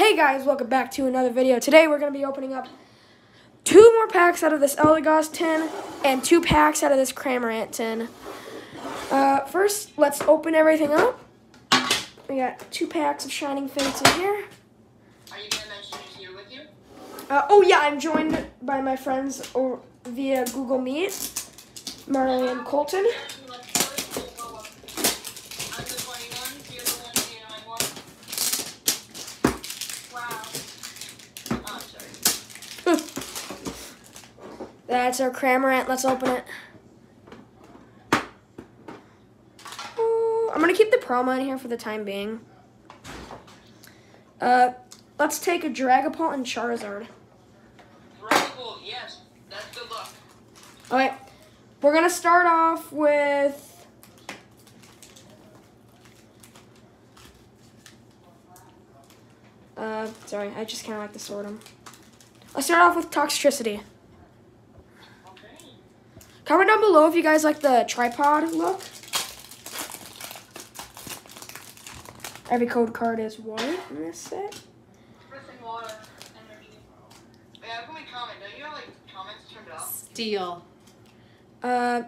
Hey guys, welcome back to another video. Today we're going to be opening up two more packs out of this Eldegoss tin and two packs out of this Cramorant tin. Uh, first, let's open everything up. We got two packs of Shining Fates in here. Are you mention who's here with you? Uh, oh yeah, I'm joined by my friends or via Google Meet, Marley and Colton. I'm the 21, you're the one, you know, I'm one. Wow. Oh, I'm sorry. That's our Cramorant. Let's open it. Ooh, I'm gonna keep the promo in here for the time being. Uh, let's take a Dragapult and Charizard. Rockable, yes. That's good luck. Okay, we're gonna start off with. Uh, sorry, I just kind of like to sort them. Let's start off with Toxtricity. Okay. Comment down below if you guys like the tripod look. Every code card is white in this set. Earth and water, energy. Yeah, how can we comment? Have, like, comments turned off? Steel. Uh,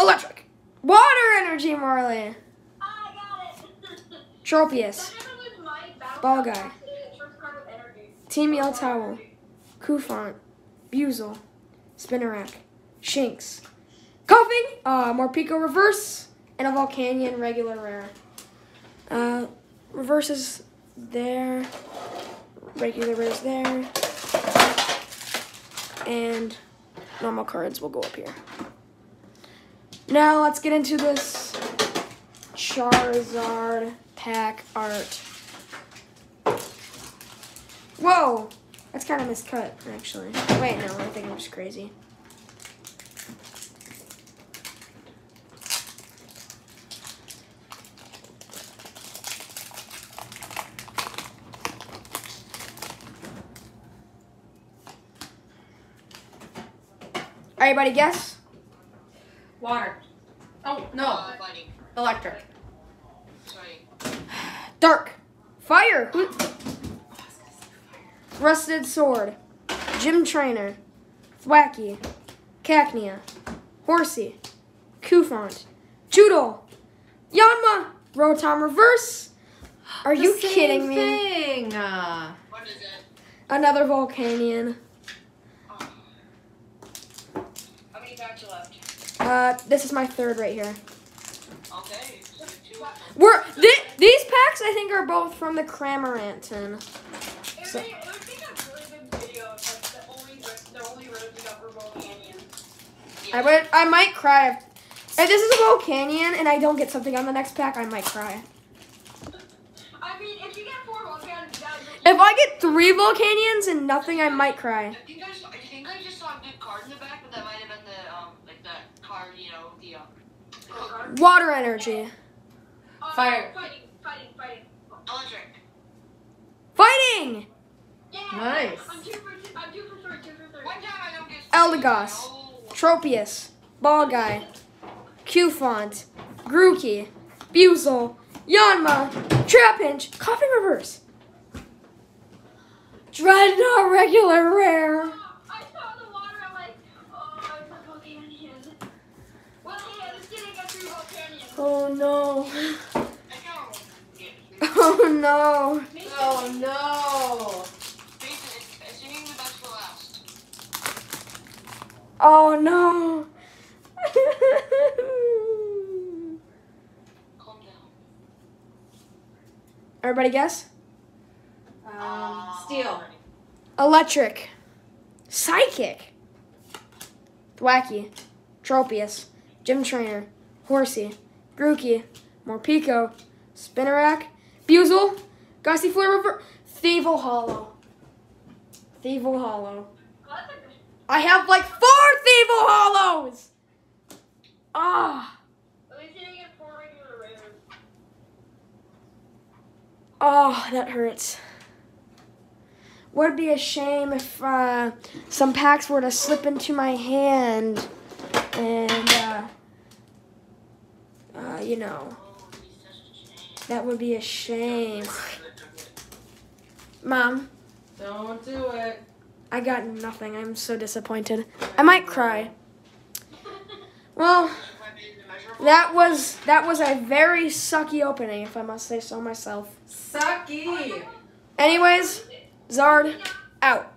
electric. Water energy, Marley. I got it. Tropius. Whenever with my battle Ball guy. it's first card with energy. Team Yell Towel. Cufant. Buizel. Spinarak. Shinx. Koffing. Uh, Reverse. And a Volcanion regular rare. Uh, reverse is there. Regular rare's there. And normal cards will go up here. Now let's get into this Charizard pack art. Whoa! That's kind of miscut, actually. Wait, no, I think I'm just crazy. Everybody guess? Water. Oh, no. Uh. Electric. Sorry. Dark. Fire. Who- Rusted Sword. Gym Trainer. Thwackey. Cacnea. Horsea. Cufant. Choodle. Yanma. Rotom Reverse. Are you The same kidding me? Thing. Uh, What is it? Another Volcanion. How many packs are left? Uh, this is my third right here. Okay. So you have two. We're thi- these packs I think are both from the Cramorant tin. So- be, it would make a really good video if like, the only ro- the only roads we got were Volcanion. I would I might cry if, if this is a Volcanion and I don't get something on the next pack. I might cry. I mean, if you get four Volcanions, If I get three Volcanions and nothing, I might cry. I think I, saw, I think I just saw a good card in the back, but that might have been the um like that card, you know, the um Water energy. uh, Fire. Fighting, fighting, fighting. electric. Fighting! Yeah. Nice. I'm two for two. I'm two for three. Two for three. One time I don't get. Eldegoss. Tropius. Ball Guy. Cufant. Grookey. Buizel. Yanma. Trapinch. Koffing Reverse. Drednaw regular rare. I saw the water. I'm like, oh, it's a Volcanion. Well, yeah, this didn't get three Volcanions. Oh no. I can't get Oh no. Oh no. Oh no. Calm down. Everybody guess? Um, steel. Electric. Psychic. Thwackey. Tropius. Gym Trainer. Horsea. Grookey. Morpeko. Spinarak. Buizel. Gusty Flare Rever- Thievul Holo. Thievul Holo. That's a good- I have like four Thievul Holos! Ah. At least you didn't get four regular rares. Oh, that hurts. Would be a shame if uh, some packs were to slip into my hand and, uh, uh, you know, he's such a shame. that would be a shame. Mom, Don't do it. I got nothing. I'm so disappointed. I might cry. Well, that was that was a very sucky opening, if I must say so myself. Sucky. Anyways, Zard out.